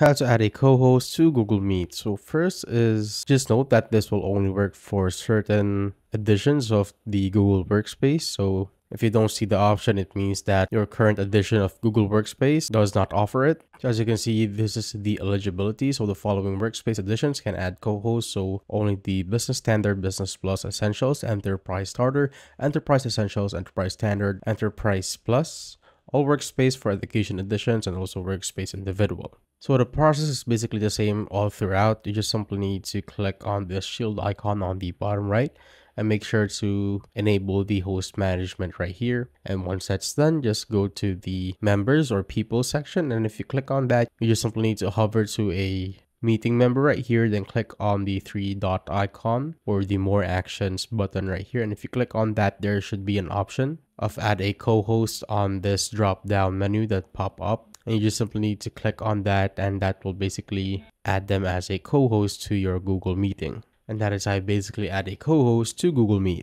how to add a co-host to Google Meet. So first is just note that this will only work for certain editions of the Google Workspace. So if you don't see the option, it means that your current edition of Google Workspace does not offer it. So as you can see, this is the eligibility. So the following Workspace editions can add co-hosts. So only the Business Standard, Business Plus Essentials, Enterprise Starter, Enterprise Essentials, Enterprise Standard, Enterprise Plus, all Workspace for Education editions, and also Workspace Individual. So the process is basically the same all throughout. You just simply need to click on the shield icon on the bottom right and make sure to enable the host management right here. And once that's done, just go to the members or people section. And if you click on that, you just simply need to hover to a meeting member right here then click on the three dot icon or the more actions button right here and if you click on that there should be an option of add a co-host on this drop down menu that pop up and you just simply need to click on that and that will basically add them as a co-host to your Google meeting. And that is how I basically add a co-host to Google Meet.